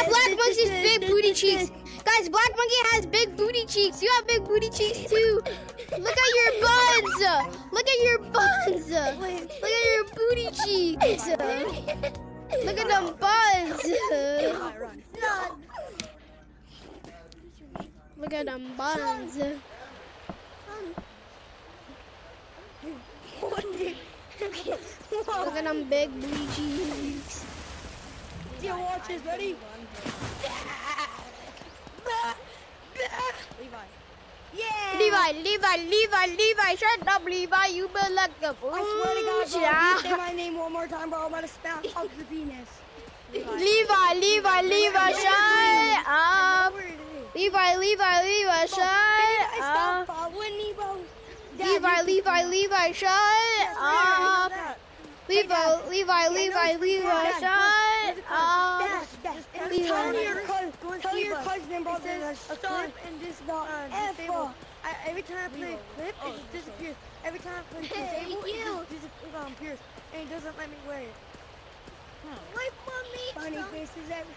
Yeah, Black Monkey's big booty cheeks. Guys, Black Monkey has big booty cheeks. You have big booty cheeks too. Look at your buns. Look at your buns. Look at your booty cheeks. Look at them buns. Look at them buns. Look at them big booty cheeks. Your watch is ready. Levi. Yeah. Levi, Levi, Levi, Levi, shut up, Levi. You been like a I swear to God, bro, if you say my name one more time, bro, I'm gonna smack up your penis. Levi, Levi, Levi, shut up. Where it is. Levi, Levi, Levi, shut you stop up. following me, bro? Levi, Levi, Levi, shut up. Levi, Levi, Levi, Levi, Dad, shut Dad, up. Dad, Dad, Levi. tell your cousin, tell your Levi. cousin and brother It to says stop clip and just not uh, ever. I, every time I play Levo. clip, Oh, it just disappears. Every time I play Hey, disable, it just disappears, um, and it doesn't let me wear it. Wipe my meat, Funny faces every.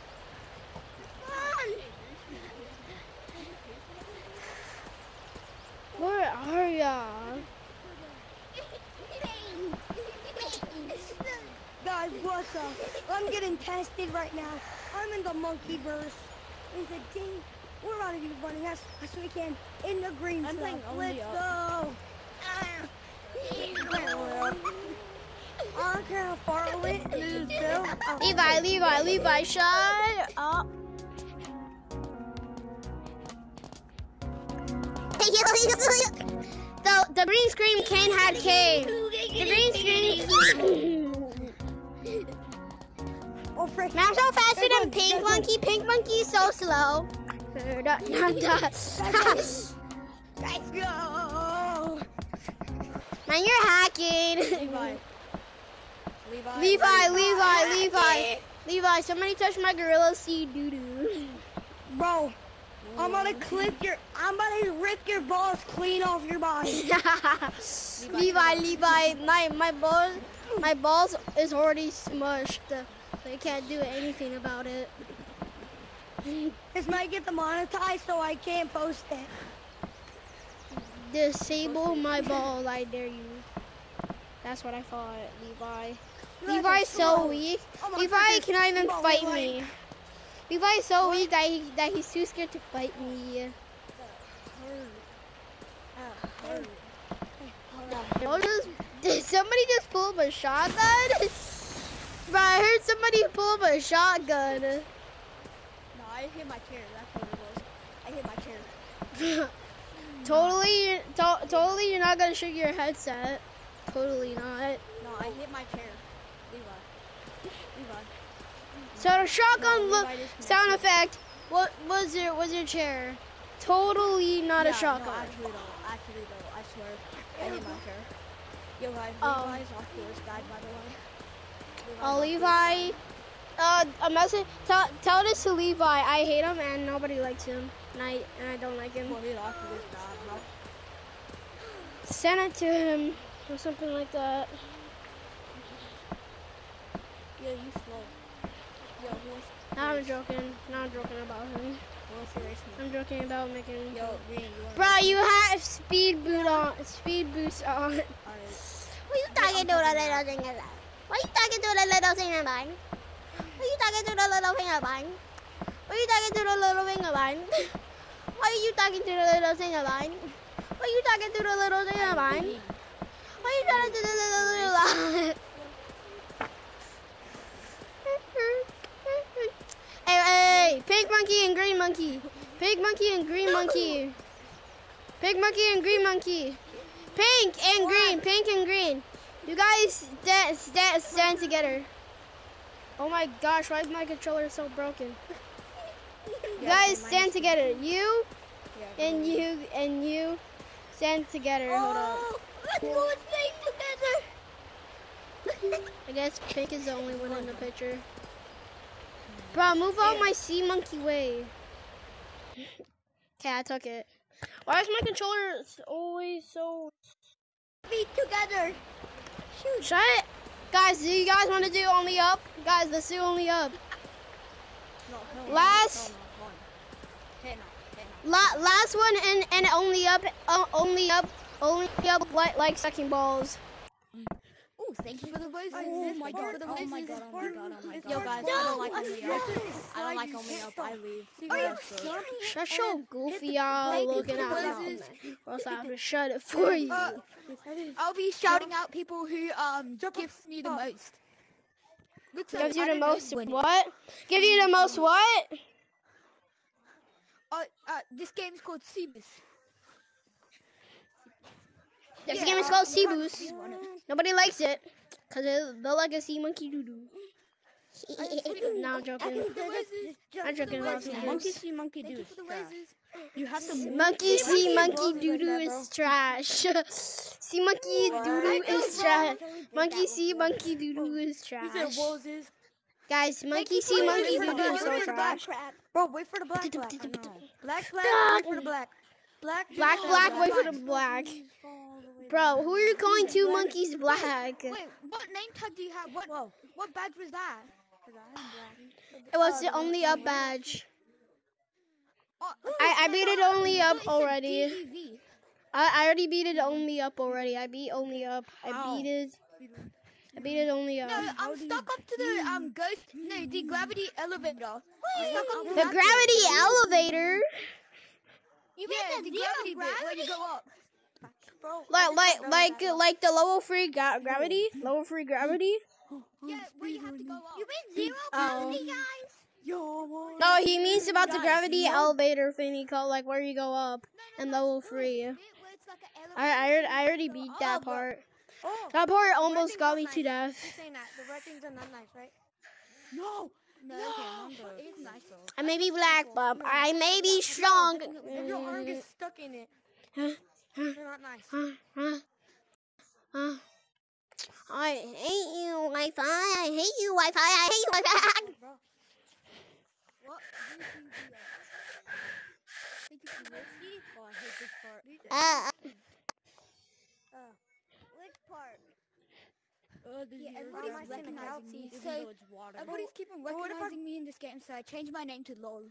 Where are y'all? Guys, what's up? I'm getting tested right now. I'm in the monkey verse. And today, we're about to be running as fast as we can in the green I'm zone. playing only Let's go. Ah. I don't care how far I went in this bill. Levi, Levi, Levi, shut up. the the green screen can had came. The green screen. Frick. I'm so faster than Pink Monkey. Pink Monkey is so slow. Let's go. Man, you're hacking. Levi. Levi. Levi, Levi, Levi, Levi. Somebody touched my gorilla seed doo doo. Bro, I'm gonna clip your, I'm gonna rip your balls clean off your body. Levi, Levi, my my balls, my balls is already smushed. I can't do anything about it. This might get demonetized, so I can't post it. Disable my ball, I dare you. That's what I thought, Levi. Levi's so weak. Oh Levi cannot even fight Levi. me. Levi's so weak that he that he's too scared to fight me. Oh, just, did somebody just pull up a shotgun? Bro, I heard somebody pull up a shotgun. No, I hit my chair. That's what it was. I hit my chair. totally, to- totally, you're not gonna shoot your headset. Totally not. No, I hit my chair. Levi. Levi. So the shotgun No, sound effect. What was your was your chair? Totally not Yeah, a shotgun. No, actually though. Actually though. I swear. I hit my chair. Yo guys, Oh. Levi's Oculus died by the way. Oh, Levi. Uh, a message. Tell tell this to Levi. I hate him and nobody likes him. And I and I don't like him. Well, his Oculus died, bro. Send it to him or something like that. Yeah, you slow. Yo, No, I'm joking. No, I'm joking about him. what's your race name? I'm joking about making. Yo, Green, you want Bro, you have speed boot on. Speed boots on. What you talking to the little finger bang? What you talking to the little finger bang? What you talking to the little finger bang? What you talking to the little finger bang? Why are you talking to the little finger bang? Why you talking to the little finger bang? Why you talking to the little finger Hey, hey, hey, pink monkey and green monkey. Pink monkey and green monkey. Pink monkey and green monkey. Pink and green, pink and green. You guys stand, stand, stand together. Oh my gosh, why is my controller so broken? You guys stand together. You and you and you stand together. Hold up. Oh, let's go and stay together. I guess pink is the only one in the picture. Bro, move out my sea monkey way. Okay, I took it. Why is my controller always so Be together. Shut it! Guys, do you guys want to do only up? Guys, let's do only up. Last- last one and and only up, uh, only up, only up like like sucking balls. Oh, thank you for the roses. Oh my my god, God, oh my god, oh my god, oh my it's god. Yo part- guys, I don't like I only hate up. I don't like you only up. I leave. Are you That's it. sorry? Shut your goofy y'all looking for the out. roses. Or else I have to shut it for you. Uh, I'll be shouting out people who um gives me the most. Looks like Gives you the most winning. what? Give you the most what? Uh, uh, this game's called Cebus. This Yeah, game is called you Cebus. probably won it. Nobody likes it. Cause it's the legacy monkey doo doo. no, I'm joking. I'm joking about roses. Cebus. Monkey see, monkey Thank do. you is trash. have to move. Monkey See, see, monkey monkey roses doo like doo that, is trash. see, monkey doo doo is trash. Monkey see, monkey doo doo is trash. Guys, monkey see, for monkey the doo doo is so trash. Bro, wait for the black black. I know. Black black, wait for the black. Black Black, black, black, wait for the black. Bro, who are you calling two monkeys black? Wait, what name tag do you have? What Whoa. what badge was that? It was the only up badge. Oh, I, I beat it only up thought it said already. I, I already beat it only up already. I beat only up. I beat it. I beat it only up. No, I'm stuck up to the um ghost. No, the gravity elevator. I'm stuck up to The gravity elevator. You yeah, the gravity bit where you go up. Bro, Like like like like the level three ga- gravity. Level three gravity. Yeah, where you have to go up. You mean zero gravity, guys? Yo. No, he means about the gravity you know- elevator thingy called like where you go up and level three. I I already, I already beat that part. Oh, That part almost got me nice. to death. You're saying that the red things are not nice, right? No. No, No. okay, Mongo is. I may be black, but I may be strong. Your arm gets stuck in it, Not nice. I hate you, Wi-Fi. I hate you, Wi-Fi. I hate you, Wi-Fi. Bro. What? Thank you for whiskey. Oh, I hate this part. Uh, Uh, which part? Oh, Yeah, everybody's likes recognizing me, so- though it's water. Bro, Everybody's keeping bro, what if I- recognizing me in this game, so I changed my name to LOL.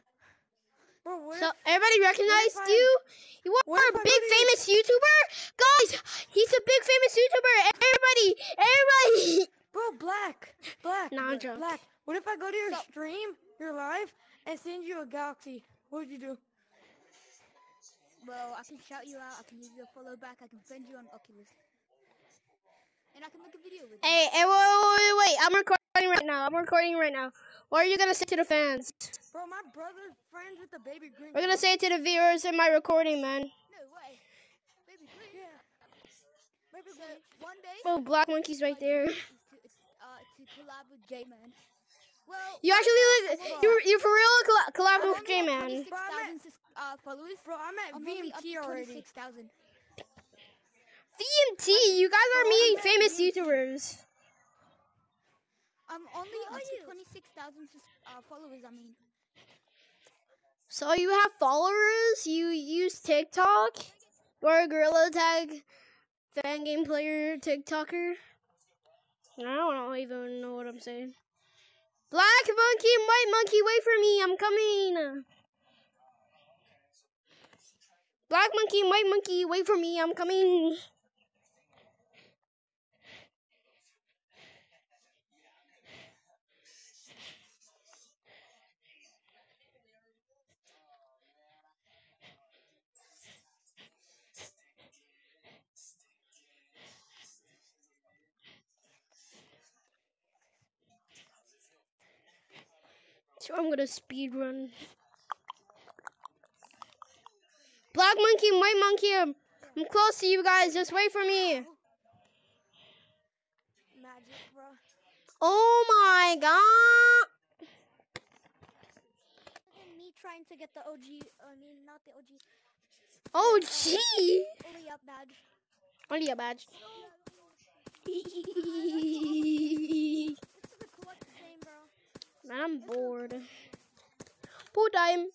Bro, so everybody recognized I- you? You what are if a I big go to famous YouTuber? Guys, he's a big famous YouTuber. Everybody, everybody. bro, black, black, Nah, I'm joking. black. What if I go to your Stop. stream, your live, and send you a galaxy? What would you do? Well, I can shout you out, I can give you a follow back, I can friend you on Oculus. And I can make a video with you. Hey, hey, wait, wait, wait, wait. I'm recording right now. I'm recording right now. What are you gonna say to the fans? Bro, my brother's friends with the baby green. We're gonna say it to the viewers in my recording, man. No way. Baby, please. Yeah. Baby So, green. one day, Oh, black monkey's right there. to, is, uh, to collab with J-Man. Well, You actually look. You you for real colla- collab I'm with only J at Man. 26,000 sus- uh, followers. Bro, I'm at I'm VMT already. 26,000. VMT, you guys are meeting famous YouTubers. I'm only up to 26,000 uh, followers, I mean. So you have followers? You use TikTok? A Gorilla Tag fan game player TikToker? I don't even know what I'm saying. Black monkey and white monkey, wait for me, I'm coming. Black monkey and white monkey, wait for me, I'm coming. So I'm gonna speed run. Black monkey white monkey, I'm, I'm close to you guys. Just wait for me. Magic. Oh my god! And me trying to get the OG, I mean, not the OG, Oh gee! only up badge. Only a badge. This is a collective game, bro. Man, I'm bored. Pool time.